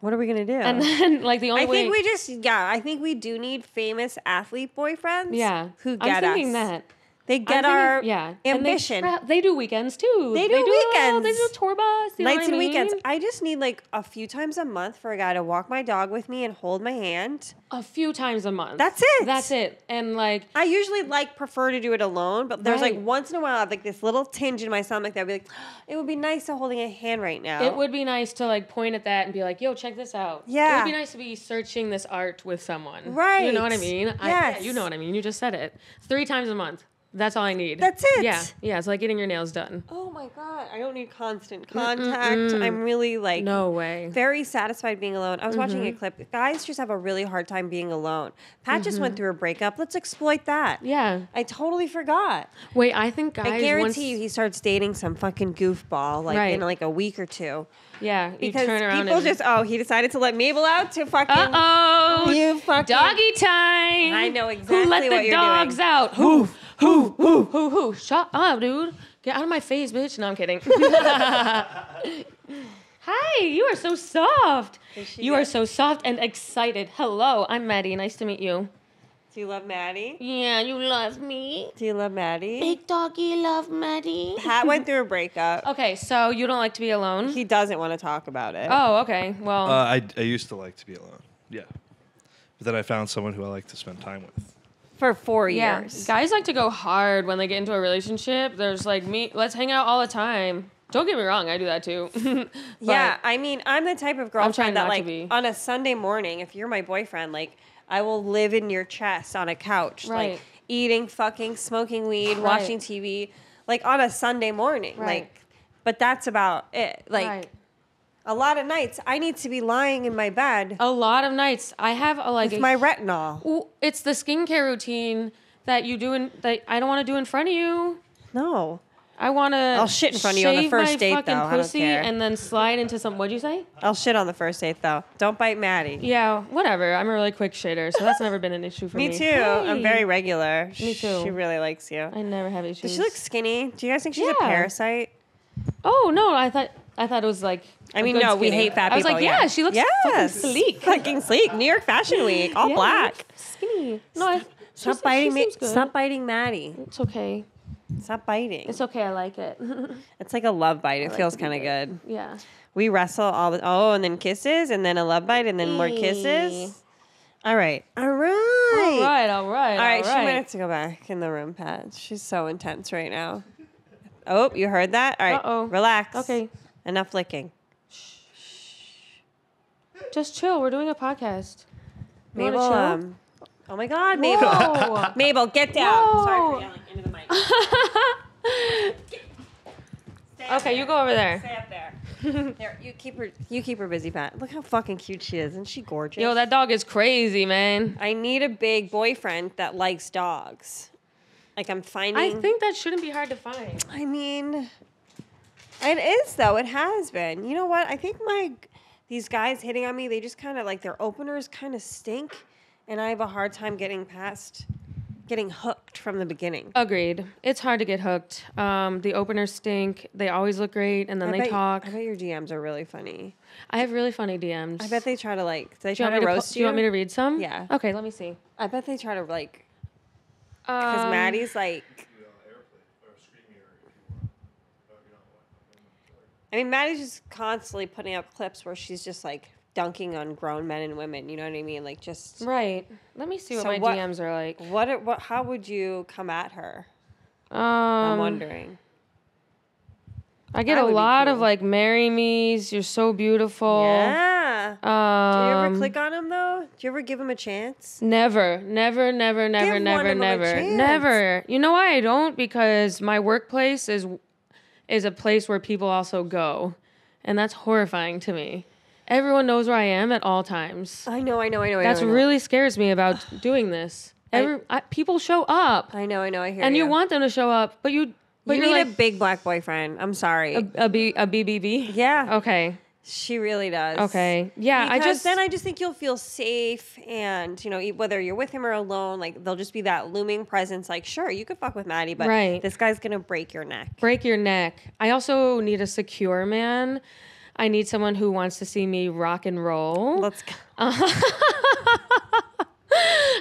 What are we gonna do? And then [laughs] like the only I way think we just yeah. I think we do need famous athlete boyfriends. Yeah. who get I'm get thinking us. that. They get thinking- our yeah ambition. They, tra- they do weekends too. They do uh, They weekends. do tour bus. You know Nights what I and weekends. I just need like a few times a month for a guy to walk my dog with me and hold my hand. A few times a month. That's it. That's it. And like I usually like prefer to do it alone, but there's like once in a while I have like this little tinge in my stomach that I'd be like, [gasps] it would be nice to holding a hand right now. It would be nice to like point at that and be like, "Yo, check this out." Yeah. It would be nice to be searching this art with someone. Right. You know what I mean? I, yeah, Yes. you know what I mean. You just said it. Three times a month. That's all I need. That's it. Yeah. Yeah. It's like getting your nails done. Oh my god, I don't need constant contact. I'm really like No way. very satisfied being alone. I was watching a clip. Guys just have a really hard time being alone. Pat just went through a breakup. Let's exploit that. Yeah. I totally forgot. Wait, I think guys. I guarantee once, you he starts dating some fucking goofball like Right. in like a week or two. Yeah. Because you turn around people and, just oh, he decided to let Mabel out to fucking Uh oh. you fucking Doggy time. I know Who exactly let what the dogs doing. out? Who? Who? Who? Who? Who? Shut up, dude. Get out of my face, bitch. No, I'm kidding. [laughs] Hi, you are so soft. she You are so soft and excited. Hello, I'm Maddy. Nice to meet you. Do you love Maddy? Yeah, you love me. Do you love Maddy? Big doggy love Maddy. Pat went through a breakup. [laughs] Okay, so you don't like to be alone? He doesn't want to talk about it. Oh, okay. Well, Uh, I, I used to like to be alone. Yeah. But then I found someone who I like to spend time with. For four yeah. years. Guys like to go hard when they get into a relationship. There's like me, let's hang out all the time. Don't get me wrong, I do that too. [laughs] Yeah, I mean, I'm the type of girlfriend that like on a Sunday morning, if you're my boyfriend, like I will live in your chest on a couch, Right. like eating, fucking, smoking weed, Right. watching TV, like on a Sunday morning, Right. like. But that's about it. Like. A lot of nights, I need to be lying in my bed a lot of nights I have a like with a my retinol. Ooh, it's the skincare routine that you do in that I don't want to do in front of you. No, I want to. I'll shit in front of you on the first date, though. I don't care. and then slide into some. What'd you say? I'll shit on the first date though. Don't bite Maddy. Yeah, whatever. I'm a really quick shitter, so that's never been an issue for [laughs] me. Me too. I'm very regular. Me too. She really likes you. I never have issues. Does she look skinny? Do you guys think she's a parasite? Oh no, I thought I thought it was like. I mean, no, we hate fat I was people. like, yeah, she looks yes. fucking sleek. [laughs] Fucking sleek. New York Fashion Week, all Yeah, black. skinny. No, I, Stop she's- biting she me. Stop biting Maddy. It's okay. Stop biting. It's okay. I like it. [laughs] It's like a love bite. It like feels kind of good. yeah. We wrestle all the oh, and then kisses, and then a love bite, and then more kisses. All right. All right. All right. All right. All right, all she might have to go back in the room, Pat. She's so intense right now. Oh, you heard that? All right. Uh-oh. Relax. Okay. Enough licking. Just chill. We're doing a podcast. You wanna Mabel, chill? um, oh my God, Mabel. Whoa. [laughs] Mabel, get down. Sorry Whoa. for [laughs] yelling into the mic. Stay up okay, you go over there. Stay up there. [laughs] there, you keep her. You keep her busy, Pat. Look how fucking cute she is. Isn't she gorgeous? Yo, that dog is crazy, man. I need a big boyfriend that likes dogs. Like I'm finding. I think that shouldn't be hard to find. I mean, it is though. It has been. You know what? I think my these guys hitting on me, they just kind of like their openers kind of stink, and I have a hard time getting past getting hooked from the beginning. Agreed. It's hard to get hooked. Um, the openers stink. They always look great, and then I they bet, talk. I bet your DMs are really funny. I have really funny DMs. I bet they try to like. Do they you, try want to me to, roast po- do you want me to read some? Yeah. Okay, let me see. I bet they try to like. Because Um, Maddy's like. I mean, Maddy's just constantly putting up clips where she's just like dunking on grown men and women. You know what I mean? Like just Right. Let me see what So my what- DMs are like. what? What? How would you come at her? Um, I'm wondering. I get That a would be lot of cool. like marry me's. You're so beautiful. Yeah. Um, Do you ever click on him though? Do you ever give him a chance? Never, never, never, never, one never, of 'em a never, chance. never. You know why I don't? Because my workplace is is a place where people also go, and that's horrifying to me. Everyone knows where I am at all times. I know. I know. I know. I That's know, I know. really scares me about [sighs] doing this. Every I, people show up, I know. I know. I hear and you you want them to show up, but you but you need like a big black boyfriend. I'm sorry. a, a B a BBB. yeah. Okay. She really does. Okay. Yeah. I Because just then I just think you'll feel safe, and you know, whether you're with him or alone, like there'll just be that looming presence. Like, sure, you could fuck with Maddy, but Right. this guy's gonna break your neck. break your neck. I also need a secure man. I need someone who wants to see me rock and roll. Let's. go. [laughs]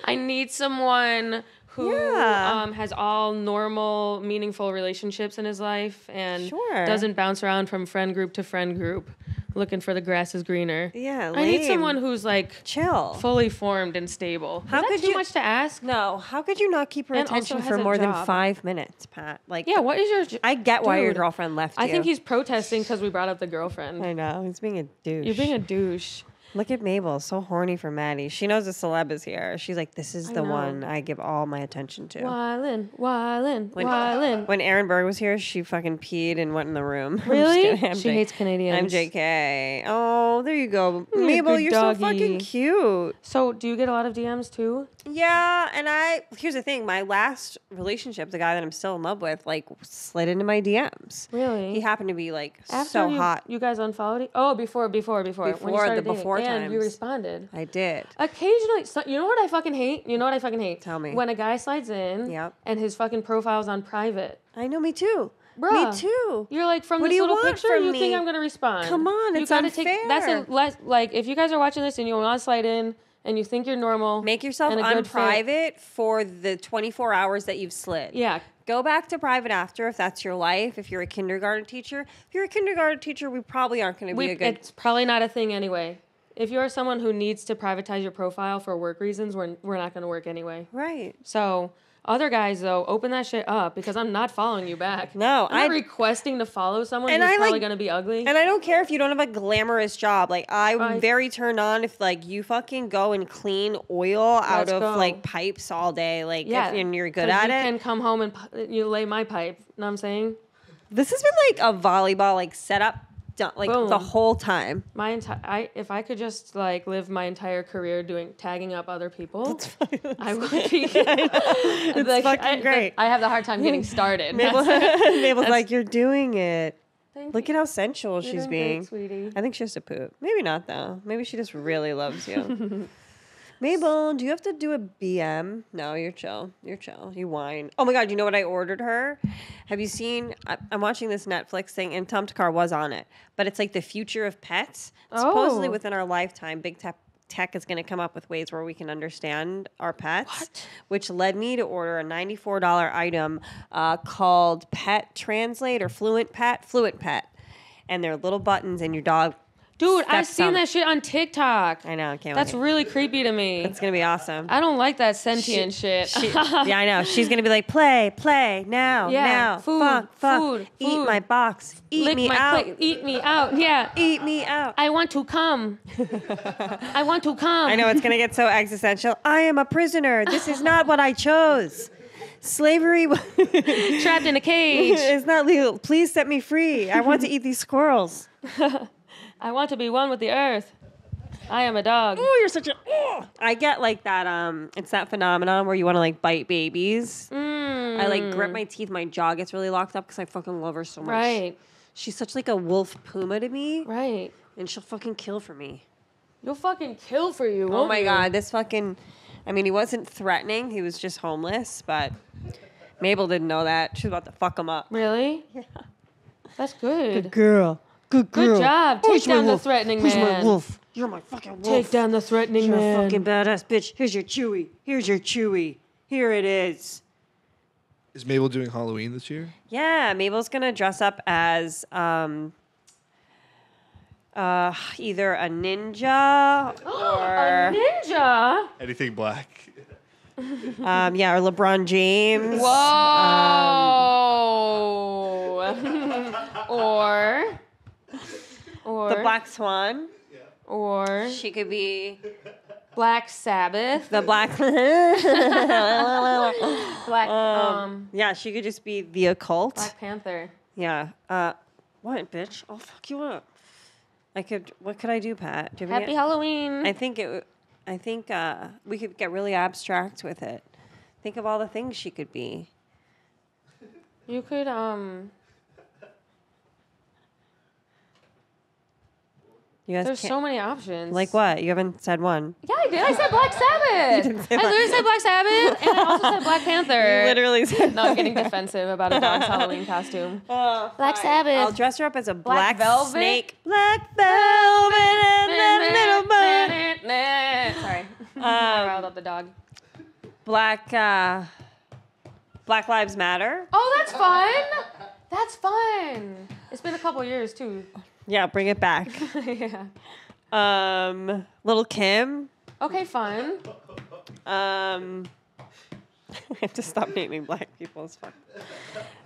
I need someone who Yeah. um, has all normal, meaningful relationships in his life and Sure. doesn't bounce around from friend group to friend group looking for the grass is greener. Yeah, I need someone who's like Chill. fully formed and stable. How is could too you- much to ask? No, how could you not keep her And attention for more than five minutes, Pat? Like, Yeah, what is your? I get why your girlfriend left you. I think he's protesting because we brought up the girlfriend. I know he's being a douche. You're being a douche. Look at Mabel, so horny for Maddy. She knows a celeb is here. She's like, this is I the know. one I give all my attention to. Wildin', wildin', When- wildin'. When Aaron Berg was here, she fucking peed and went in the room. [laughs] I'm just Really? She J- hates Canadians. I'm JK. Oh, there you go. You're Mabel, you're so fucking cute. So, do you get a lot of DMs too? Yeah, and I here's the thing. My last relationship, the guy that I'm still in love with, like slid into my DMs. Really? He happened to be like After so you, hot. You guys unfollowed? it? Oh, before, before, before. Before, the dating. before and you responded. I did. Occasionally, so, you know what I fucking hate? You know what I fucking hate? Tell me. When a guy slides in Yep. and his fucking profile's on private. I know. Me too. Bruh. Me too. You're like, from What this little picture, you think? I'm gonna respond? Come on, you it's gotta take that's unfair. a less like if you guys are watching this and you want to slide in and you think you're normal, Make yourself on fit- private for the 24 hours that you've slid. Yeah, Go back to private after if that's your life. If you're a kindergarten teacher, if you're a kindergarten teacher, we probably aren't going to be we, a good. it's probably not a thing anyway. If you're someone who needs to privatize your profile for work reasons, we're, we're not going to work anyway. Right. So, other guys though, open that shit up because I'm not following you back. No, I'm not requesting to follow someone And who's I, probably like- going to be ugly. And I don't care if you don't have a glamorous job. Like I'm very turned on if like you fucking go and clean oil out of go. like pipes all day. Like yeah, if, and you're good at you it. can come home and you lay my pipe. Know what I'm saying? this has been like a volleyball like setup done like the whole time. My entire, I if I could just like live my entire career doing tagging up other people, I would be. [laughs] [laughs] it's fucking great. I have the hard time getting [laughs] started. Mabel, Mabel's like, you're doing it. Thank Look you. at how sensual You're she's doing great, being. sweetie. I think she has to poop. Maybe not though. Maybe she just really loves you. Mabel, do you have to do a BM? No, you're chill. You're chill. You whine. Oh my god, you know what I ordered her? Have you seen? I, I'm watching this Netflix thing, and Tom Takar was on it. But it's like the future of pets. Oh. Supposedly within our lifetime, big tech tech is going to come up with ways where we can understand our pets, What? which led me to order a $94 item uh, called Pet Translate or Fluent Pet, Fluent Pet, and they're little buttons, and your dog. Dude, I've seen on- that shit on TikTok. I know, I can't. That's wait. really creepy to me. It's gonna be awesome. I don't like that sentient shit. She- [laughs] yeah, I know. She's gonna be like, play, play now, Yeah, now, food, fuck, fuck, food, eat food. my box, eat Lick me out, plate, eat me out. Yeah. eat me out. I want to come. [laughs] I want to come. I know it's gonna get so existential. I am a prisoner. This is not what I chose. Slavery [laughs] Trapped in a cage. it's not legal. Please set me free. I want to eat these squirrels. I want to be one with the earth. I am a dog. Oh, you're such a. Oh. I get like that. Um, it's that phenomenon where you want to like bite babies. I like grit my teeth. My jaw gets really locked up because I fucking love her so much. Right, She's such like a wolf puma to me, right. and she'll fucking kill for me. You'll fucking kill for you. Oh my you? god, this fucking. I mean, he wasn't threatening. He was just homeless, but Mabel didn't know that. She was about to fuck him up. Really? [laughs] Yeah. That's good. good. girl. Good Good job. Take Who's down the wolf? threatening Who's man. my wolf? You're my fucking wolf. Take down the threatening You're a fucking badass bitch. Here's your chewy. Here's your chewy. Here it is. Is Mabel doing Halloween this year? Yeah, Mabel's gonna dress up as um, uh, either a ninja [gasps] a or ninja. Anything black? um, yeah, or LeBron James. Whoa. [laughs] or. Or. The Black Swan. Or. She could be Black Sabbath. the Black. [laughs] Black. Um. yeah, she could just be the occult. Black Panther. Yeah. Uh, what, bitch? I'll fuck you up. I could. What could I do, Pat? Do you have any- Happy Halloween. I think it. I think uh, we could get really abstract with it. Think of all the things she could be. you could um. You guys There's can't- so many options. like what? You haven't said one. Yeah, I did. I said Black Sabbath. [laughs] didn't say I Black- literally said Black Sabbath, and I also said Black [laughs] Panther. You Literally said. No, I'm getting [laughs] defensive about a dog's Halloween costume. Oh, Black. Sabbath. I'll dress her up as a black, Velvet? snake. Black velvet and that little bun. Sorry. I Um, riled up the dog. black. Uh, Black Lives Matter. Oh, that's fun. That's fun. It's been a couple years too. Yeah, bring it back. [laughs] yeah. Um, Lil' Kim. Okay, fun. Um, [laughs] I have to stop naming black people as fuck.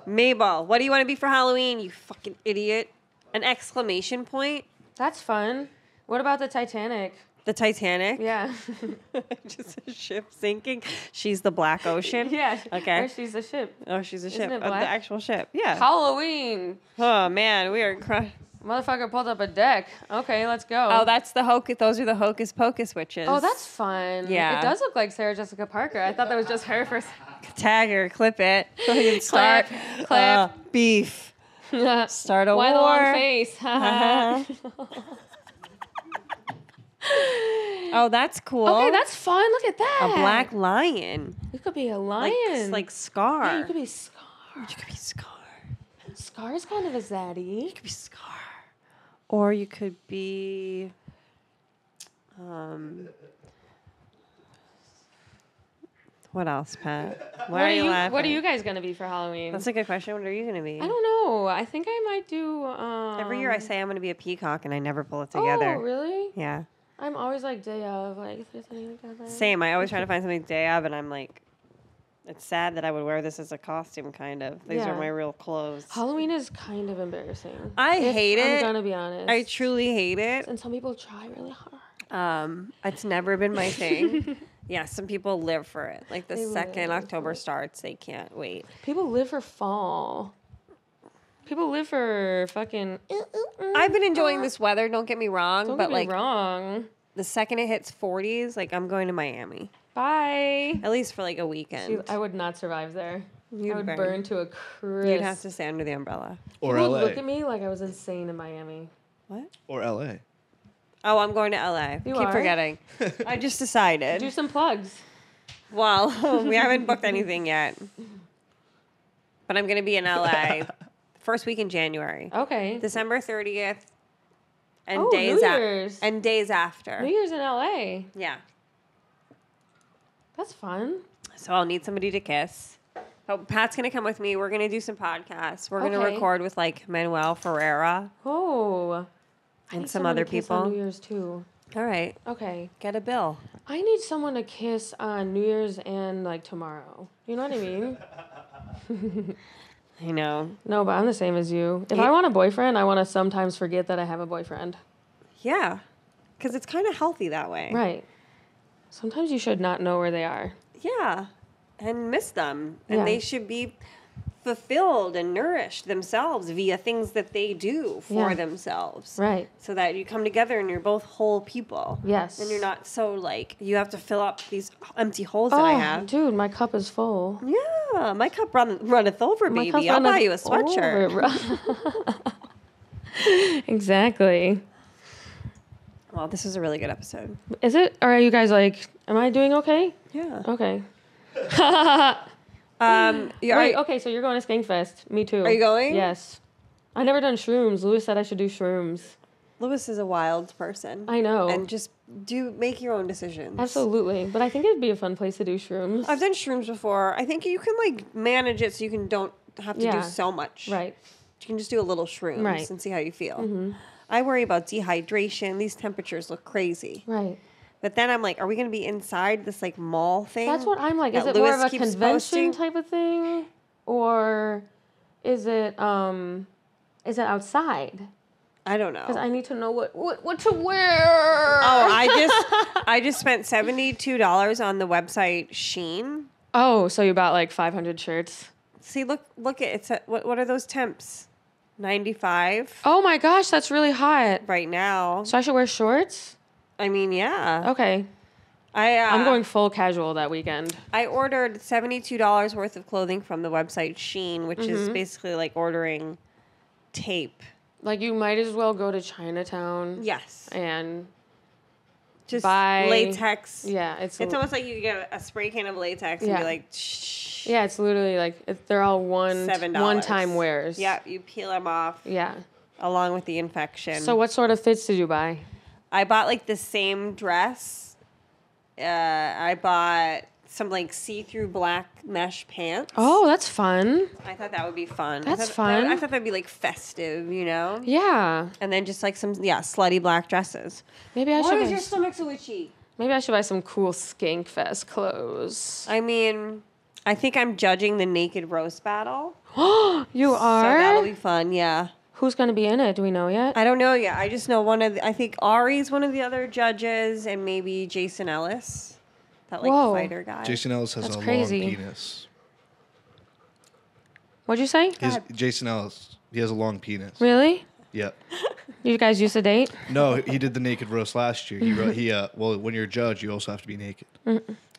Mabel, what do you want to be for Halloween? You fucking idiot! An exclamation point. That's fun. What about the Titanic? The Titanic. Yeah. [laughs] Just a ship sinking. She's the Black Ocean. yeah. Okay. Or she's the ship. Oh, she's a Isn't ship. it Uh, the actual ship. Yeah. Halloween. Oh man, we are. Cr- Motherfucker pulled up a deck. Okay, let's go. oh, that's the hocus. Those are the hocus pocus witches. Oh, that's fun. Yeah. It does look like Sarah Jessica Parker. I thought that was just her for. tag her, clip it. [laughs] Fucking start. Clip, uh, clip. beef. [laughs] Start a Why the long face? [laughs] Oh, that's cool. okay, that's fun. Look at that. a black lion. You could be a Like, lion. like Scar. Yeah, you could be Scar. You could be Scar. Scar is kind of a zaddy. You could be Scar. Or you could be. Um. What else, Pat? Why What are you, you? laughing? What are you guys gonna be for Halloween? That's a good question. What are you gonna be? I don't know. I think I might do. Um, Every year I say I'm gonna be a peacock and I never pull it together. Oh, really? Yeah. I'm always like day of. Like, if there's anything together. Same. I always try to find something day of, and I'm like, it's sad that I would wear this as a costume. Kind of. These Yeah. are my real clothes. Halloween is kind of embarrassing. I hate it. I'm gonna be honest. I truly hate it. and some people try really hard. Um, it's never been my thing. [laughs] yeah, some people live for it. Like the They second live October starts, they can't wait. People live for fall. People live for fucking. I've been enjoying this weather. Don't get me wrong, Don't but get like me wrong. the second it hits 40s, like I'm going to Miami Bye. at least for like a See, weekend. I would not survive there. You'd I would burn. burn. to a crisp. You'd have to stay under the umbrella. Or People would LA. look at me like I was insane in Miami. What? Or LA. Oh, I'm going to LA. You Keep are? forgetting. [laughs] I just decided. Do some plugs. Well, [laughs] we haven't booked anything yet. But I'm going to be in LA [laughs] first week in January. Okay. December 30th and Oh, days New a- Year's. and days after. New Year's in LA. Yeah. That's fun. So I'll need somebody to kiss. But Pat's going to come with me. We're going to do some podcasts. We're going to Okay. record with like Manuel Ferrara Oh. I and need some someone other to kiss on people. New Year's too. All right. Okay. Get a bill. I need someone to kiss on New Year's and like tomorrow. You know what I mean? [laughs] I know. No, but I'm the same as you. If I want a boyfriend, I want to sometimes forget that I have a boyfriend. Yeah. Because it's kind of healthy that way. Right. Sometimes you should not know where they are. Yeah. And miss them. And Yeah. they should be fulfilled and nourished themselves via things that they do for Yeah. themselves. Right. So that you come together and you're both whole people. Yes. And you're not so like, you have to fill up these empty holes that I Oh, have. dude, my cup is full. Yeah. My cup run, runneth over, My baby. I'll buy you a sweatshirt. [laughs] exactly. Well, this is a really good episode. Is it? Or are you guys like, am I doing okay? Yeah. Okay. [laughs] Um, yeah, Wait, are- okay, so you're going to Skankfest. Me too. Are you going? Yes. I've never done shrooms. Louis said I should do shrooms. Louis is a wild person. I know. And just do make your own decisions. Absolutely. But I think it'd be a fun place to do shrooms. I've done shrooms before. I think you can like manage it so you can don't have to Yeah. do so much. right. You can just do a little shrooms Right. Mm-hmm. and see how you feel. I worry about dehydration. These temperatures look crazy. Right. But then I'm like, are we going to be inside this like mall thing? That's what I'm like. Is it more Louis of a convention posting? type of thing? Or is it um is it outside? I don't know. Because I need to know what, what what to wear. oh, I [laughs] just I just spent seventy two dollars on the website Shein. Oh, so you bought like 500 shirts. See, look, look at it's. A, what what are those temps? Ninety five Oh my gosh, that's really hot. right now. So I should wear shorts? I mean, yeah. Okay. I uh, I'm going full casual that weekend. I ordered seventy-two dollars worth of clothing from the website Shein, which is Mm-hmm. basically like ordering tape. Like you might as well go to Chinatown Yes, and just buy- latex. yeah, it's It's almost like you get a spray can of latex and Yeah. be like, shh, yeah, it's literally like it, they're all one seven one time wears. Yeah, you peel them off Yeah. along with the infection. So what sort of fits did you buy? I bought like the same dress. Uh, I bought some like see-through black mesh pants. Oh, that's fun. I thought that would be fun. That's I thought, that- fun. I thought that'd be like festive, you know. Yeah. And then just like some yeah slutty black dresses. Maybe I Why should. is Buy, your stomach so itchy? maybe I should buy some cool Skankfest clothes. I mean, I think I'm judging the naked roast battle. [gasps] You So that'll be fun. Yeah. Who's gonna be in it? Do we know yet? I don't know yet. I just know one of. The, I think Ari's one of the other judges, and maybe Jason Ellis, that like Whoa. fighter guy. Jason Ellis has That's a crazy. long penis. What'd you say? His, Jason Ellis, he has a long penis. Really? Yeah. You guys used to date? No, he did the naked roast last year. He wrote, he uh well when you're a judge you also have to be naked.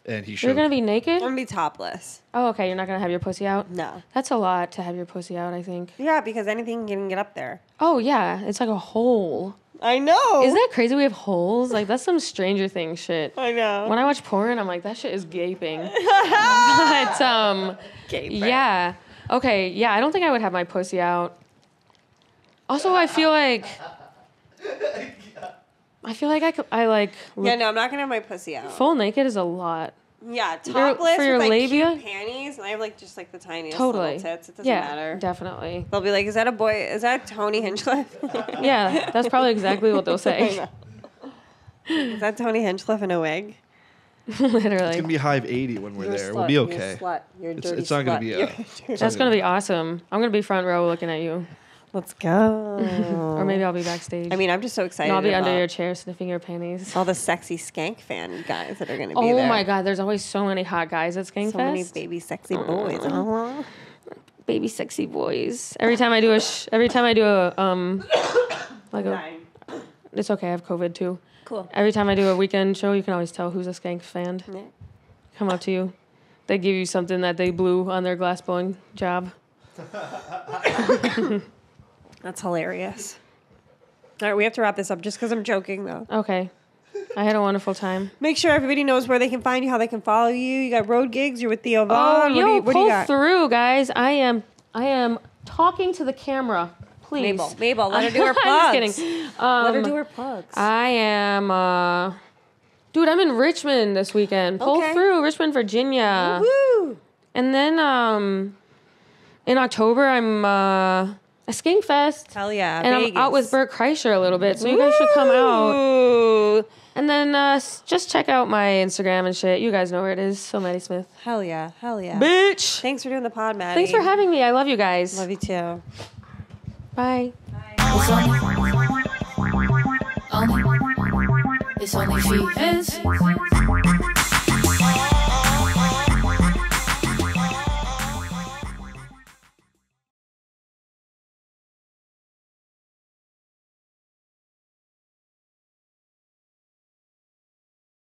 And he showed You're gonna be naked? I'm gonna be topless. Oh, okay. You're not gonna have your pussy out. No. That's a lot to have your pussy out. I think. Yeah, because anything can get up there. Oh yeah, it's like a hole. I know. Isn't that crazy? We have holes. Like that's some Stranger Things shit. I know. When I watch porn, I'm like, that shit is gaping. [laughs] but um, gaping. yeah. Okay. Yeah. I don't think I would have my pussy out. Also, I feel like. [laughs] I feel like I could. I like. Yeah, no, I'm not gonna have my pussy out. Full naked is a lot. Yeah, Your- topless for your with like labia? cute panties, and I have like just like the tiniest Totally. little tits. It doesn't yeah. matter. Definitely. They'll be like, "Is that a boy? Is that Tony Hinchcliffe? [laughs] Yeah. That's probably exactly what they'll say. [laughs] Is that Tony Hinchcliffe in a wig? [laughs] Literally. It's gonna be Hive 80 when we're You're there. slut. We'll be You're a okay. slut. You're a It's, dirty it's not gonna be uh, a. a That's gonna be awesome. I'm gonna be front row looking at you, Let's go. or maybe I'll be backstage. I mean, I'm just so excited. and I'll be under about your chair sniffing your panties. all the sexy skank fan guys that are gonna be Oh there. my god, there's always so many hot guys at Skankfest. So many baby sexy boys. Uh-huh. baby sexy boys. Every time I do a sh- every time I do a um like a it's okay, I have COVID too. Cool. Every time I do a weekend show, you can always tell who's a skank fan. Yeah. Come up to you. They give you something that they blew on their glass blowing job. [laughs] [laughs] That's hilarious. All right, we have to wrap this up just because I'm joking though. Okay. I had a wonderful time. Make sure everybody knows where they can find you, how they can follow you. You got road gigs. You're with Theo Oh, Von. what do you, what pull through, guys. I am I am talking to the camera. Please. Mabel, Mabel, let her do [laughs] her plugs. I'm just kidding. Um, Let her do her plugs. I am, uh, dude. I'm in Richmond this weekend. Pull Okay. through Richmond, Virginia, Woo! and then um, in October I'm uh, at Skankfest, Hell yeah! and I'm out with Bert Kreischer a little bit. So you guys should come out, and then uh, just check out my Instagram and shit. You guys know where it is. So Maddy Smith, Hell yeah! Hell yeah! bitch. Thanks for doing the pod, Maddy. Thanks for having me. I love you guys. Love you too. Bye. It's only, only, it's only she is.